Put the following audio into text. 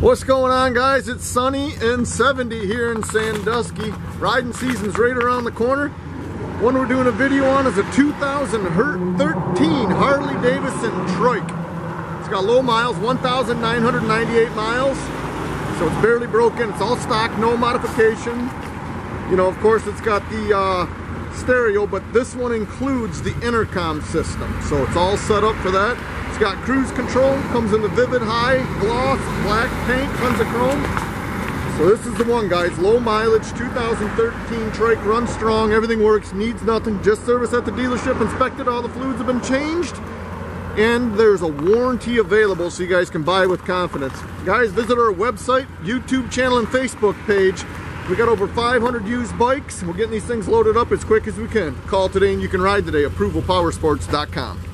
What's going on guys? It's sunny and 70 here in Sandusky. Riding season's right around the corner. One we're doing a video on is a 2013 Harley Davidson Trike. It's got low miles, 1,998 miles. So it's barely broken. It's all stock, no modification. You know, of course, it's got the uh, stereo, but this one includes the intercom system. So it's all set up for that. Got cruise control, comes in the Vivid High gloss, black paint, tons of chrome. So this is the one, guys. Low mileage, 2013 trike, runs strong, everything works, needs nothing. Just service at the dealership, inspected, all the fluids have been changed. And there's a warranty available so you guys can buy with confidence. Guys, visit our website, YouTube channel, and Facebook page. We got over 500 used bikes. We're getting these things loaded up as quick as we can. Call today and you can ride today. ApprovalPowersports.com.